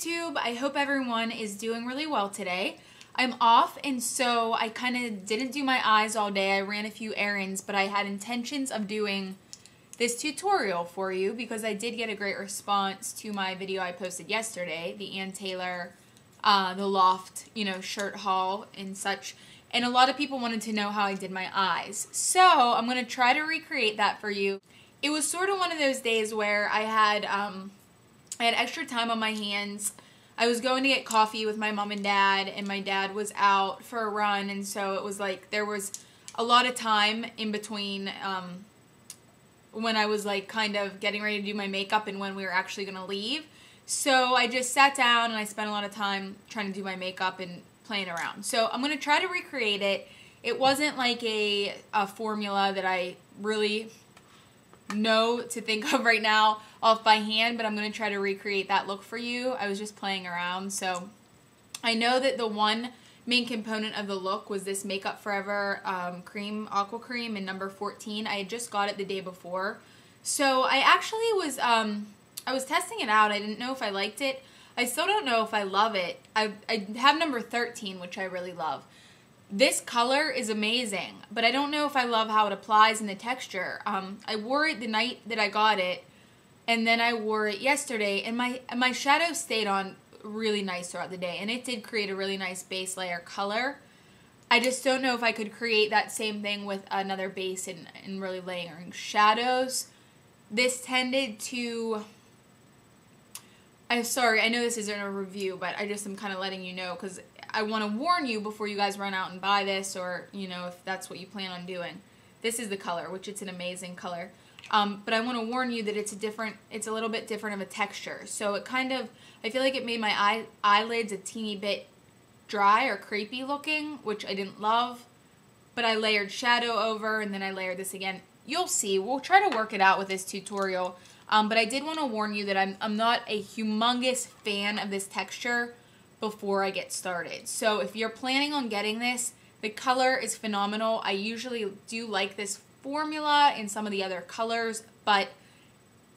YouTube? I hope everyone is doing really well today. I'm off and so I kind of didn't do my eyes all day. I ran a few errands, but I had intentions of doing this tutorial for you because I did get a great response to my video I posted yesterday, the Ann Taylor, uh, the Loft, you know, shirt haul and such. And a lot of people wanted to know how I did my eyes. So I'm going to try to recreate that for you. It was sort of one of those days where I had, um, I had extra time on my hands. I was going to get coffee with my mom and dad, and my dad was out for a run, and so it was like there was a lot of time in between um, when I was like kind of getting ready to do my makeup and when we were actually going to leave. So I just sat down and I spent a lot of time trying to do my makeup and playing around. So I'm going to try to recreate it. It wasn't like a, a formula that I really know to think of right now off by hand, but I'm going to try to recreate that look for you. I was just playing around. So I know that the one main component of the look was this Makeup Forever um, cream, aqua cream in number 14. I had just got it the day before. So I actually was, um, I was testing it out. I didn't know if I liked it. I still don't know if I love it. I, I have number 13, which I really love. This color is amazing, but I don't know if I love how it applies in the texture. Um, I wore it the night that I got it, and then I wore it yesterday, and my my shadow stayed on really nice throughout the day, and it did create a really nice base layer color. I just don't know if I could create that same thing with another base and, and really layering shadows. This tended to... I'm sorry, I know this isn't a review, but I just am kind of letting you know because I want to warn you before you guys run out and buy this or, you know, if that's what you plan on doing. This is the color, which it's an amazing color. Um, but I want to warn you that it's a different, it's a little bit different of a texture. So it kind of, I feel like it made my eye, eyelids a teeny bit dry or creepy looking, which I didn't love. But I layered shadow over and then I layered this again. You'll see. We'll try to work it out with this tutorial. Um, but I did want to warn you that I'm, I'm not a humongous fan of this texture before I get started. So if you're planning on getting this, the color is phenomenal. I usually do like this formula in some of the other colors, but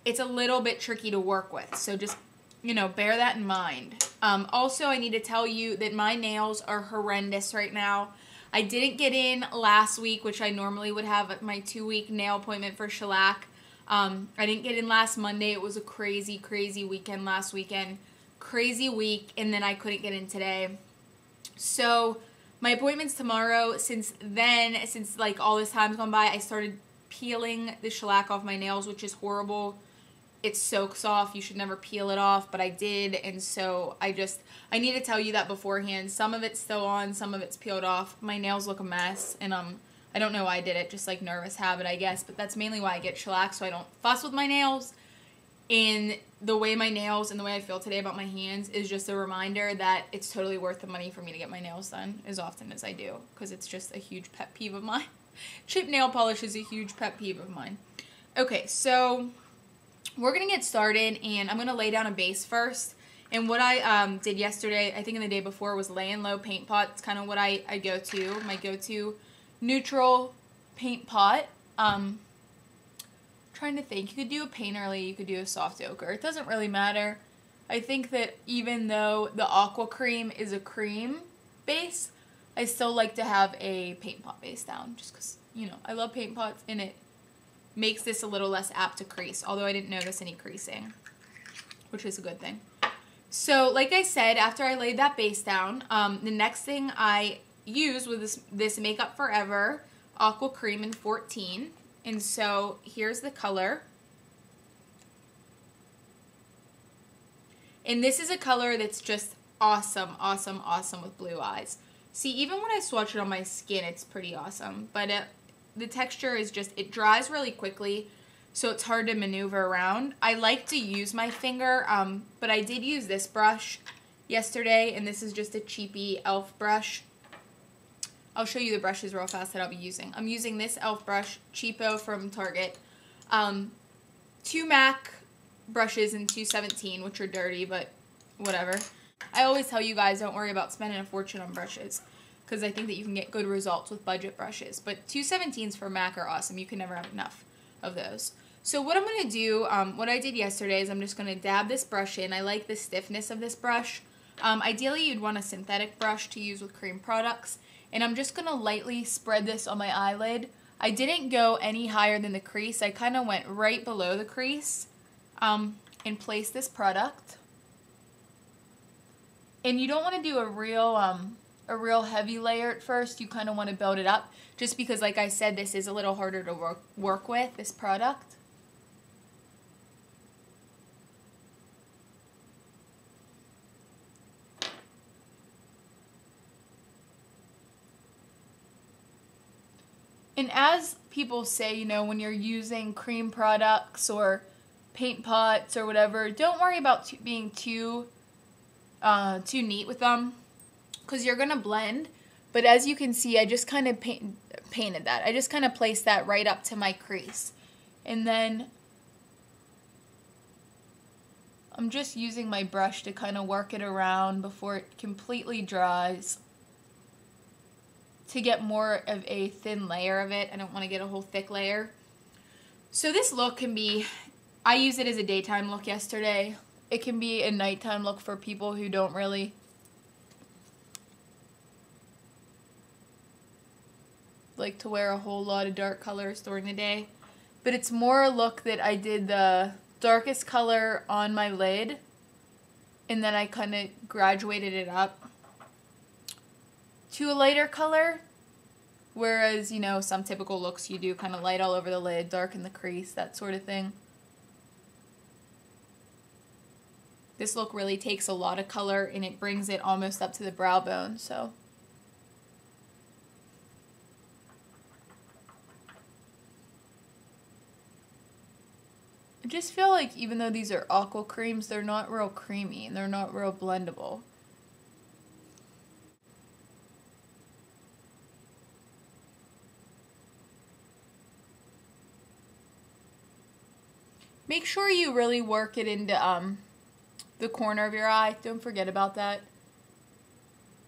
it's a little bit tricky to work with. So just, you know, bear that in mind. Um, also, I need to tell you that my nails are horrendous right now. I didn't get in last week, which I normally would have my two-week nail appointment for shellac. Um, I didn't get in last Monday. It was a crazy, crazy weekend last weekend crazy week and then I couldn't get in today. So my appointment's tomorrow. Since then, since like all this time's gone by, I started peeling the shellac off my nails, which is horrible. It soaks off. You should never peel it off, but I did. And so I just, I need to tell you that beforehand. Some of it's still on, some of it's peeled off. My nails look a mess and um, I don't know why I did it, just like nervous habit, I guess. But that's mainly why I get shellac, so I don't fuss with my nails and the way my nails and the way I feel today about my hands is just a reminder that it's totally worth the money for me to get my nails done as often as I do because it's just a huge pet peeve of mine. Cheap nail polish is a huge pet peeve of mine. Okay, so we're going to get started and I'm going to lay down a base first. And what I um, did yesterday, I think in the day before, was Layin Low paint pot. It's kind of what I, I go to, my go-to neutral paint pot. Um, trying to think. You could do a painterly, you could do a soft ochre. It doesn't really matter. I think that even though the aqua cream is a cream base, I still like to have a paint pot base down just because, you know, I love paint pots and it makes this a little less apt to crease, although I didn't notice any creasing, which is a good thing. So, like I said, after I laid that base down, um, the next thing I used with this, this Makeup Forever Aqua Cream in 14. And so here's the color. And this is a color that's just awesome, awesome, awesome with blue eyes. See, even when I swatch it on my skin, it's pretty awesome. But it, the texture is just, it dries really quickly, so it's hard to maneuver around. I like to use my finger, um, but I did use this brush yesterday, and this is just a cheapy e.l.f. brush. I'll show you the brushes real fast that I'll be using. I'm using this e.l.f. brush, cheapo from Target. Um, two MAC brushes in 217, which are dirty, but whatever. I always tell you guys don't worry about spending a fortune on brushes because I think that you can get good results with budget brushes. But 217s for MAC are awesome. You can never have enough of those. So what I'm going to do, um, what I did yesterday is I'm just going to dab this brush in. I like the stiffness of this brush. Um, ideally, you'd want a synthetic brush to use with cream products. And I'm just going to lightly spread this on my eyelid. I didn't go any higher than the crease. I kind of went right below the crease um, and placed this product. And you don't want to do a real um, a real heavy layer at first. You kind of want to build it up just because, like I said, this is a little harder to work, work with, this product. And as people say, you know, when you're using cream products or paint pots or whatever, don't worry about being too uh, too neat with them because you're gonna blend. But as you can see, I just kind of paint, painted that. I just kind of placed that right up to my crease. And then I'm just using my brush to kind of work it around before it completely dries to get more of a thin layer of it. I don't want to get a whole thick layer. So this look can be, I used it as a daytime look yesterday. It can be a nighttime look for people who don't really like to wear a whole lot of dark colors during the day. But it's more a look that I did the darkest color on my lid and then I kind of graduated it up to a lighter color. Whereas, you know, some typical looks you do kind of light all over the lid, darken the crease, that sort of thing. This look really takes a lot of color and it brings it almost up to the brow bone, so. I just feel like even though these are aqua creams, they're not real creamy and they're not real blendable. Make sure you really work it into um, the corner of your eye. Don't forget about that.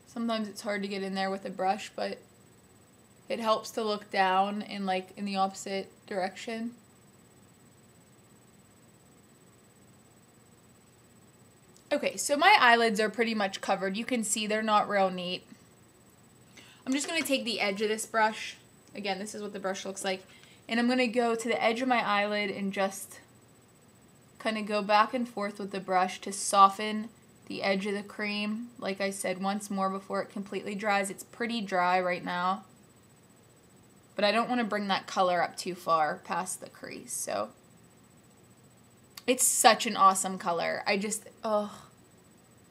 Sometimes it's hard to get in there with a brush, but it helps to look down and like in the opposite direction. Okay, so my eyelids are pretty much covered. You can see they're not real neat. I'm just going to take the edge of this brush. Again, this is what the brush looks like. And I'm going to go to the edge of my eyelid and just kind of go back and forth with the brush to soften the edge of the cream. Like I said once more before it completely dries. It's pretty dry right now. But I don't want to bring that color up too far past the crease. So it's such an awesome color. I just, oh,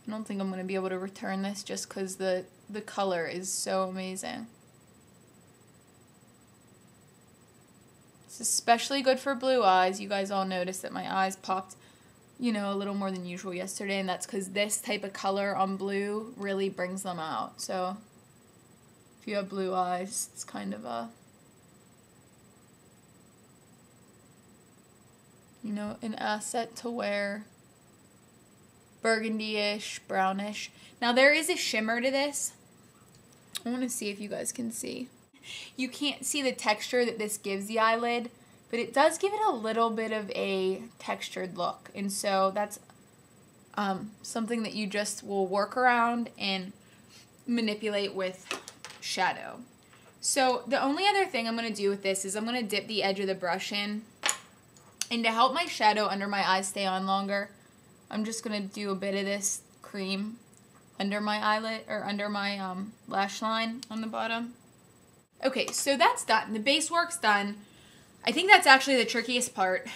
I don't think I'm going to be able to return this just because the, the color is so amazing. It's especially good for blue eyes. You guys all noticed that my eyes popped, you know, a little more than usual yesterday, and that's because this type of color on blue really brings them out. So if you have blue eyes, it's kind of a, you know, an asset to wear. Burgundy-ish, brownish. Now there is a shimmer to this. I want to see if you guys can see. You can't see the texture that this gives the eyelid, but it does give it a little bit of a textured look. And so that's um, something that you just will work around and manipulate with shadow. So the only other thing I'm going to do with this is I'm going to dip the edge of the brush in. And to help my shadow under my eyes stay on longer, I'm just going to do a bit of this cream under my eyelid or under my um, lash line on the bottom. Okay, so that's done. The base work's done. I think that's actually the trickiest part,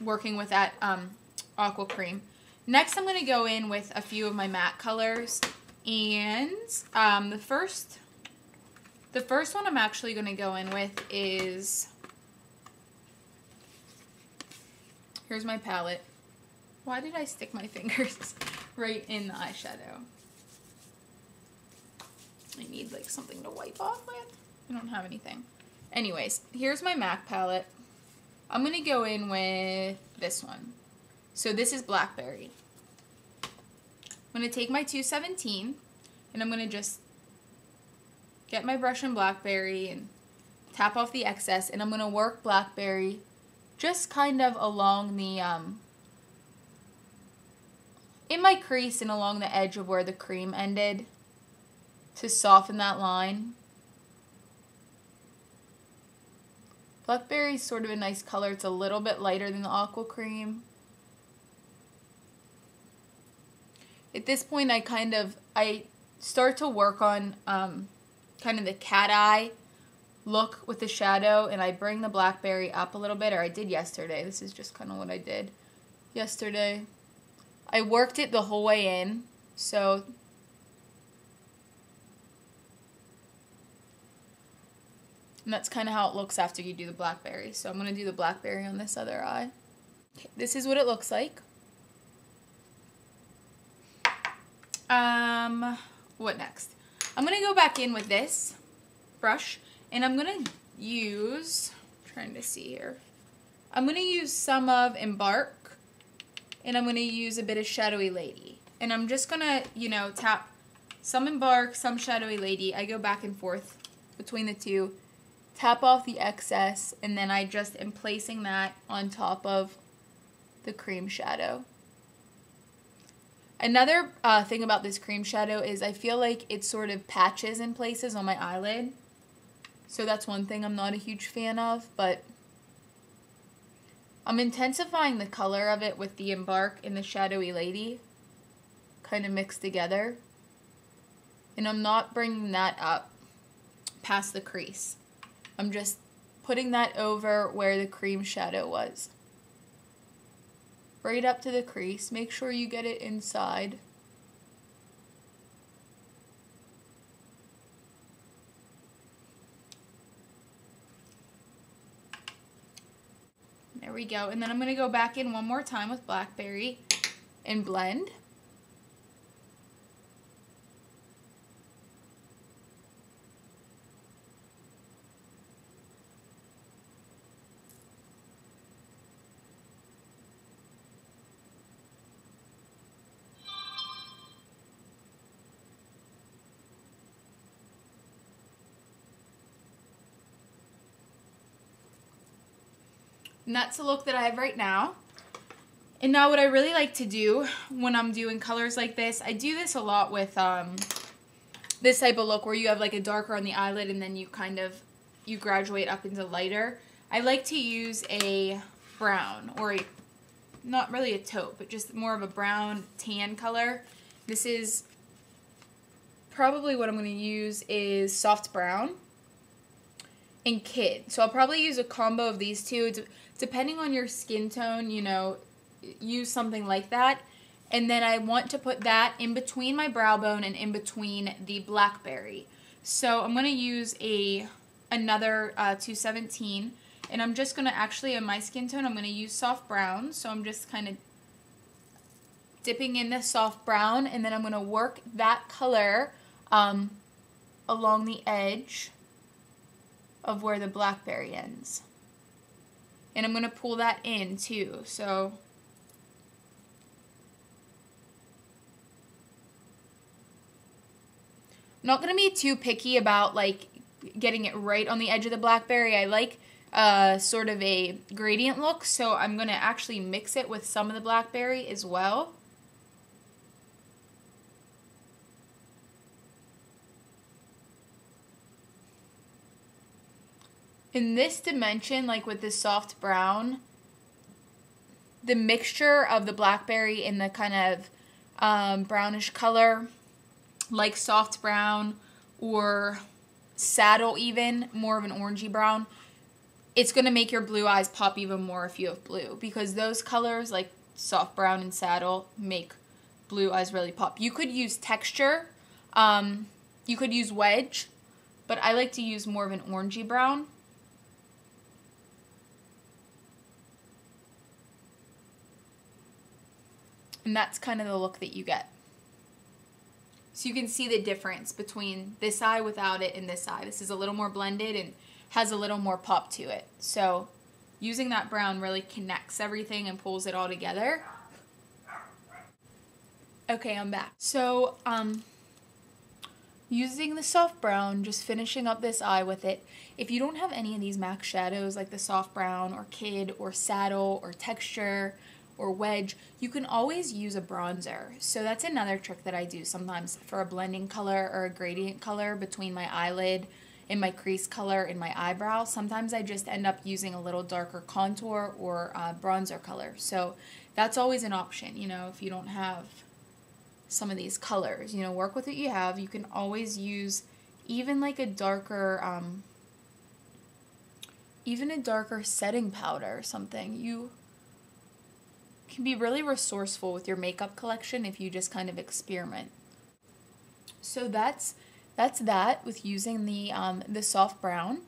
working with that um, aqua cream. Next, I'm going to go in with a few of my matte colors. And um, the first, the first one I'm actually going to go in with is, here's my palette. Why did I stick my fingers right in the eyeshadow? I need like something to wipe off with. I don't have anything. Anyways, here's my MAC palette. I'm going to go in with this one. So this is Blackberry. I'm going to take my 217 and I'm going to just get my brush in Blackberry and tap off the excess and I'm going to work Blackberry just kind of along the, um, in my crease and along the edge of where the cream ended to soften that line. Blackberry is sort of a nice color. It's a little bit lighter than the aqua cream. At this point, I kind of, I start to work on um, kind of the cat eye look with the shadow and I bring the blackberry up a little bit, or I did yesterday. This is just kind of what I did yesterday. I worked it the whole way in, so and that's kind of how it looks after you do the blackberry. So I'm going to do the blackberry on this other eye. Okay, this is what it looks like. Um, what next? I'm going to go back in with this brush and I'm going to use, trying to see here, I'm going to use some of Embark and I'm going to use a bit of Shadowy Lady. And I'm just going to, you know, tap some Embark, some Shadowy Lady. I go back and forth between the two. Tap off the excess and then I just am placing that on top of the cream shadow. Another uh, thing about this cream shadow is I feel like it sort of patches in places on my eyelid. So that's one thing I'm not a huge fan of, but I'm intensifying the color of it with the Embark and the Shadowy Lady kind of mixed together. And I'm not bringing that up past the crease. I'm just putting that over where the cream shadow was. Right up to the crease. Make sure you get it inside. There we go. And then I'm going to go back in one more time with Blackberry and blend. And that's the look that I have right now. And now what I really like to do when I'm doing colors like this, I do this a lot with um, this type of look where you have like a darker on the eyelid and then you kind of, you graduate up into lighter. I like to use a brown or a, not really a taupe, but just more of a brown tan color. This is probably what I'm going to use is soft brown and kid. So I'll probably use a combo of these two depending on your skin tone, you know, use something like that. And then I want to put that in between my brow bone and in between the blackberry. So I'm going to use a another uh, 217 and I'm just going to actually in my skin tone I'm going to use soft brown so I'm just kind of dipping in the soft brown and then I'm going to work that color um, along the edge of where the blackberry ends. And I'm going to pull that in too. So I'm not going to be too picky about like getting it right on the edge of the blackberry. I like uh, sort of a gradient look, so I'm going to actually mix it with some of the blackberry as well. In this dimension, like with this soft brown, the mixture of the blackberry and the kind of um, brownish color, like soft brown or saddle even, more of an orangey brown, it's going to make your blue eyes pop even more if you have blue because those colors like soft brown and saddle make blue eyes really pop. You could use texture, um, you could use wedge, but I like to use more of an orangey brown. And that's kind of the look that you get. So you can see the difference between this eye without it and this eye. This is a little more blended and has a little more pop to it. So using that brown really connects everything and pulls it all together. Okay, I'm back. So, um, using the soft brown, just finishing up this eye with it. If you don't have any of these MAC shadows like the soft brown or kid or saddle or texture or wedge, you can always use a bronzer. So that's another trick that I do sometimes for a blending color or a gradient color between my eyelid and my crease color in my eyebrow. Sometimes I just end up using a little darker contour or bronzer color. So that's always an option, you know, if you don't have some of these colors. You know, work with what you have. You can always use even like a darker, um, even a darker setting powder or something. You can be really resourceful with your makeup collection if you just kind of experiment. So that's that's that with using the um, the soft brown.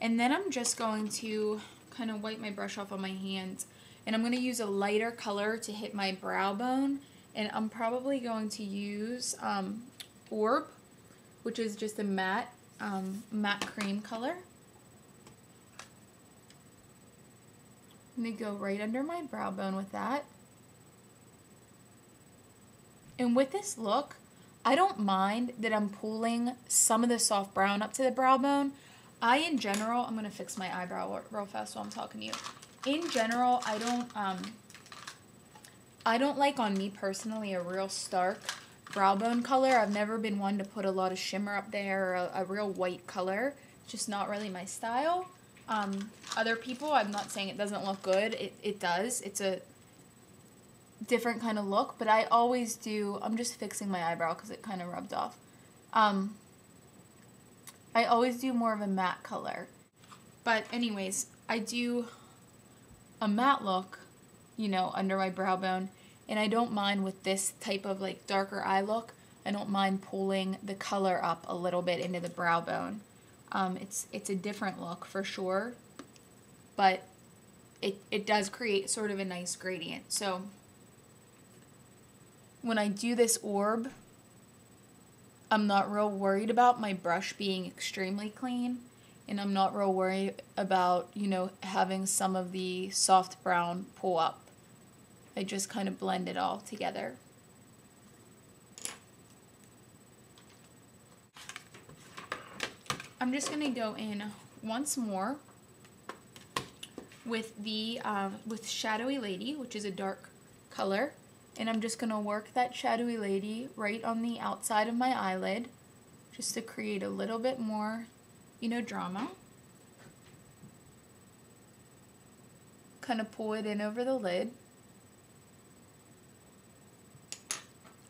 And then I'm just going to kind of wipe my brush off on my hands. And I'm going to use a lighter color to hit my brow bone and I'm probably going to use um, Orb, which is just a matte, um, matte cream color. I'm going to go right under my brow bone with that. And with this look, I don't mind that I'm pulling some of the soft brown up to the brow bone. I, in general, I'm going to fix my eyebrow real fast while I'm talking to you. In general, I don't, um, I don't like on me personally a real stark brow bone color. I've never been one to put a lot of shimmer up there or a, a real white color. It's just not really my style. Um, other people, I'm not saying it doesn't look good. It, it does. It's a different kind of look, but I always do, I'm just fixing my eyebrow because it kind of rubbed off. Um, I always do more of a matte color. But anyways, I do a matte look, you know, under my brow bone. And I don't mind with this type of like darker eye look, I don't mind pulling the color up a little bit into the brow bone. Um, it's, it's a different look for sure, but it, it does create sort of a nice gradient. So when I do this orb, I'm not real worried about my brush being extremely clean and I'm not real worried about, you know, having some of the soft brown pull up. I just kind of blend it all together. I'm just going to go in once more with the uh, with Shadowy Lady, which is a dark color. And I'm just going to work that Shadowy Lady right on the outside of my eyelid just to create a little bit more, you know, drama. Kind of pull it in over the lid.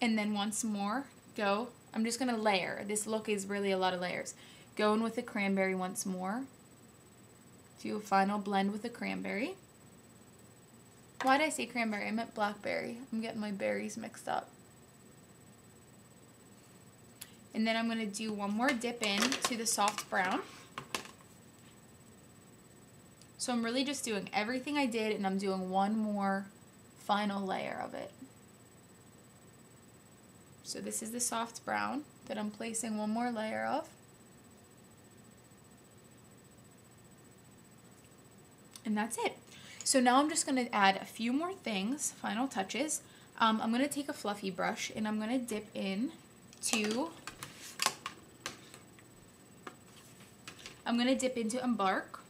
and then once more go I'm just gonna layer this look is really a lot of layers go in with the cranberry once more. Do a final blend with the cranberry. Why did I say cranberry? I meant blackberry. I'm getting my berries mixed up. And then I'm gonna do one more dip in to the soft brown. So I'm really just doing everything I did and I'm doing one more final layer of it. So this is the soft brown that I'm placing one more layer of. And that's it. So now I'm just going to add a few more things, final touches. Um, I'm going to take a fluffy brush and I'm going to dip in to, I'm going to dip into Embark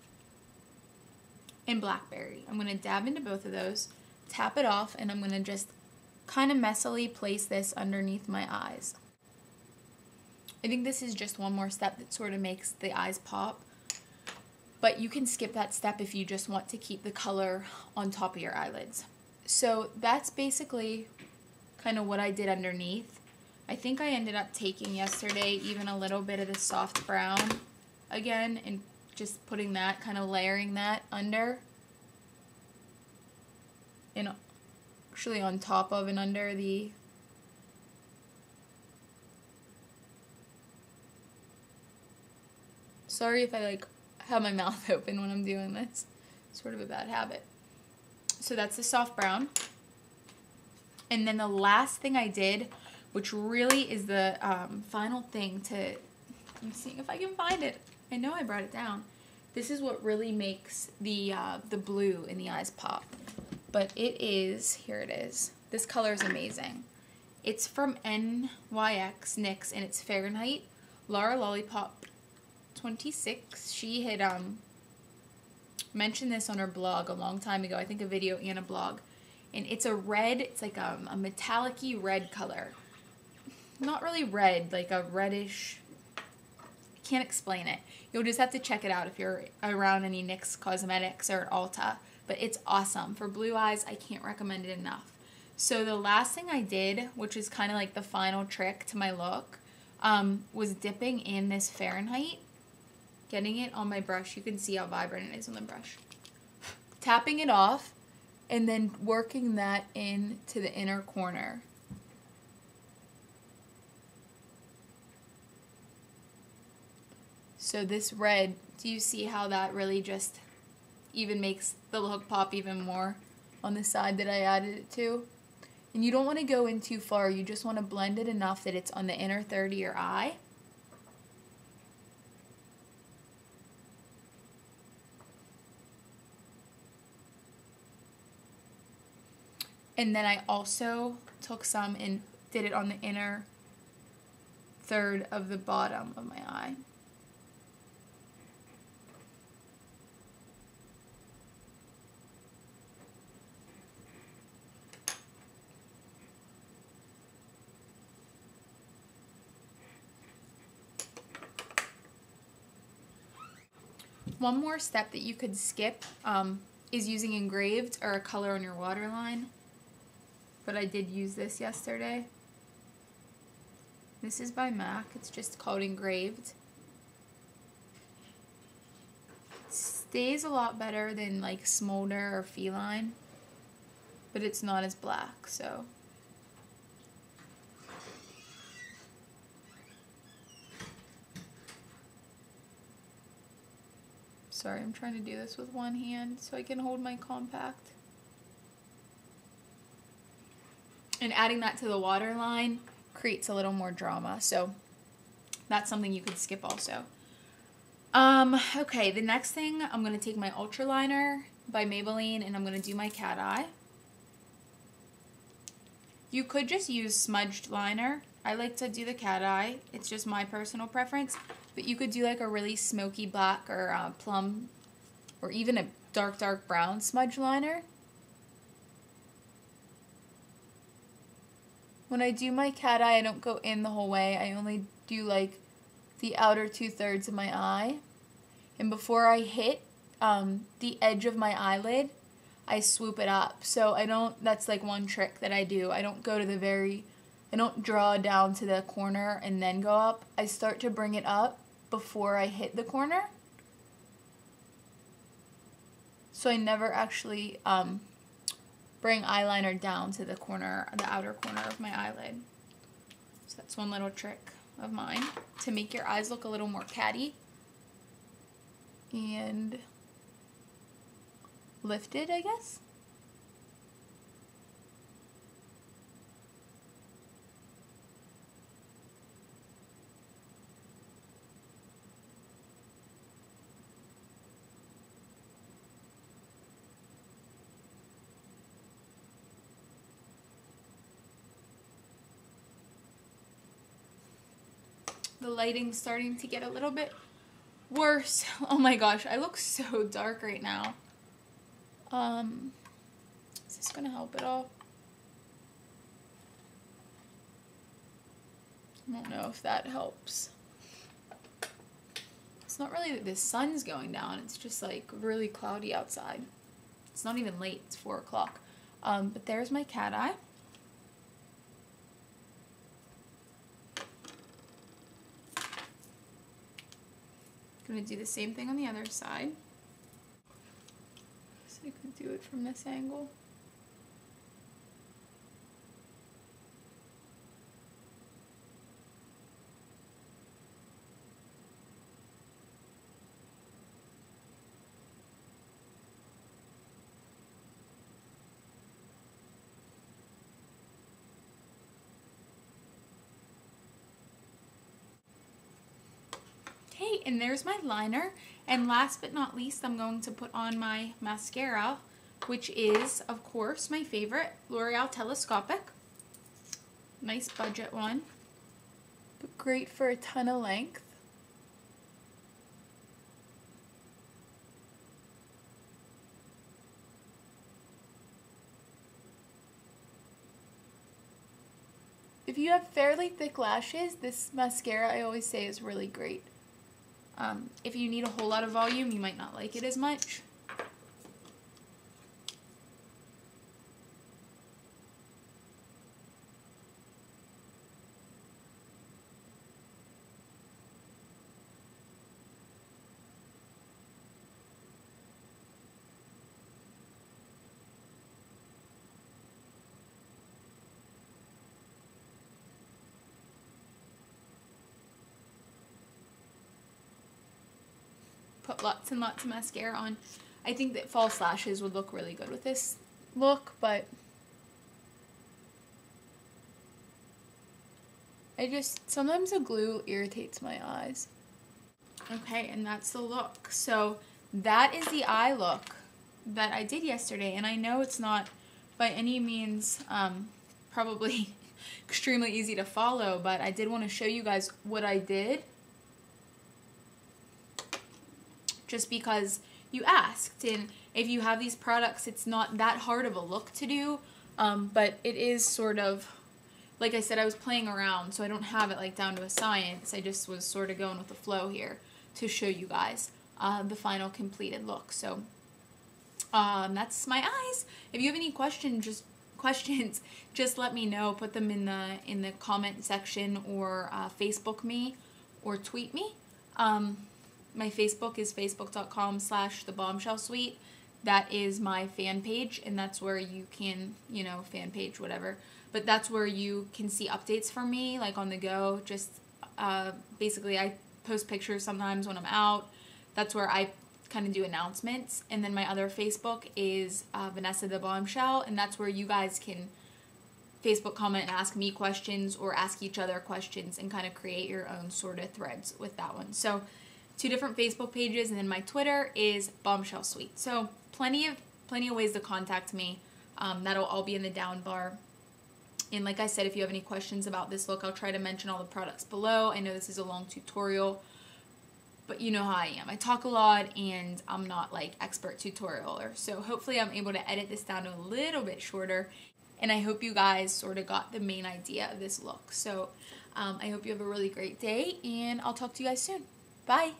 and Blackberry. I'm going to dab into both of those, tap it off, and I'm going to just kind of messily place this underneath my eyes. I think this is just one more step that sort of makes the eyes pop. But you can skip that step if you just want to keep the color on top of your eyelids. So that's basically kind of what I did underneath. I think I ended up taking yesterday even a little bit of the soft brown again and just putting that, kind of layering that under. And actually on top of and under the Sorry if I like have my mouth open when I'm doing this. Sort of a bad habit. So that's the soft brown. And then the last thing I did, which really is the um, final thing to, I'm seeing if I can find it. I know I brought it down. This is what really makes the, uh, the blue in the eyes pop but it is, here it is. This color is amazing. It's from NYX NYX and it's Fahrenheit. Lara Lollipop 26. She had um mentioned this on her blog a long time ago. I think a video and a blog. And it's a red, it's like a, a metallic red color. Not really red, like a reddish can't explain it. You'll just have to check it out if you're around any NYX Cosmetics or Ulta. But it's awesome. For blue eyes, I can't recommend it enough. So the last thing I did, which is kind of like the final trick to my look, um, was dipping in this Fahrenheit. Getting it on my brush. You can see how vibrant it is on the brush. Tapping it off and then working that in to the inner corner. So this red, do you see how that really just even makes the look pop even more on the side that I added it to? And you don't want to go in too far. You just want to blend it enough that it's on the inner third of your eye. And then I also took some and did it on the inner third of the bottom of my eye. One more step that you could skip um, is using engraved or a color on your waterline. But I did use this yesterday. This is by MAC. It's just called engraved. It stays a lot better than like smolder or feline. But it's not as black, so Sorry, I'm trying to do this with one hand so I can hold my compact. And adding that to the waterline creates a little more drama. So that's something you could skip also. Um, okay, the next thing, I'm going to take my Ultra Liner by Maybelline and I'm going to do my cat eye. You could just use smudged liner. I like to do the cat eye. It's just my personal preference. But you could do like a really smoky black or uh, plum or even a dark, dark brown smudge liner. When I do my cat eye, I don't go in the whole way. I only do like the outer two thirds of my eye. And before I hit um, the edge of my eyelid, I swoop it up. So I don't, that's like one trick that I do. I don't go to the very, I don't draw down to the corner and then go up. I start to bring it up before I hit the corner. So I never actually um, bring eyeliner down to the corner, the outer corner of my eyelid. So that's one little trick of mine to make your eyes look a little more catty and lifted, I guess. The lighting's starting to get a little bit worse. Oh my gosh, I look so dark right now. Um, is this gonna help at all? I don't know if that helps. It's not really that the sun's going down, it's just like really cloudy outside. It's not even late, it's 4 o'clock. Um, but there's my cat eye. Going to do the same thing on the other side. So I can do it from this angle. Okay, and there's my liner. And last but not least, I'm going to put on my mascara, which is, of course, my favorite, L'Oreal Telescopic. Nice budget one. but great for a ton of length. If you have fairly thick lashes, this mascara I always say is really great. Um, if you need a whole lot of volume, you might not like it as much. Lots and lots of mascara on. I think that false lashes would look really good with this look, but I just, sometimes the glue irritates my eyes. Okay, and that's the look. So that is the eye look that I did yesterday, and I know it's not by any means um, probably extremely easy to follow, but I did want to show you guys what I did just because you asked. And if you have these products, it's not that hard of a look to do, um, but it is sort of, like I said, I was playing around, so I don't have it like down to a science. I just was sort of going with the flow here to show you guys uh, the final completed look. So um, that's my eyes. If you have any questions, just questions, just let me know. Put them in the in the comment section or uh, Facebook me or tweet me. Um, my Facebook is facebook.com slash the bombshell suite. That is my fan page, and that's where you can, you know, fan page, whatever. But that's where you can see updates from me, like on the go. Just uh, basically, I post pictures sometimes when I'm out. That's where I kind of do announcements. And then my other Facebook is uh, Vanessa the Bombshell, and that's where you guys can Facebook comment and ask me questions or ask each other questions and kind of create your own sort of threads with that one. So two different Facebook pages, and then my Twitter is Bombshell Suite. So plenty of plenty of ways to contact me. Um, that'll all be in the down bar. And like I said, if you have any questions about this look, I'll try to mention all the products below. I know this is a long tutorial, but you know how I am. I talk a lot and I'm not like expert tutorialer. So hopefully I'm able to edit this down a little bit shorter. And I hope you guys sort of got the main idea of this look. So um, I hope you have a really great day and I'll talk to you guys soon. Bye.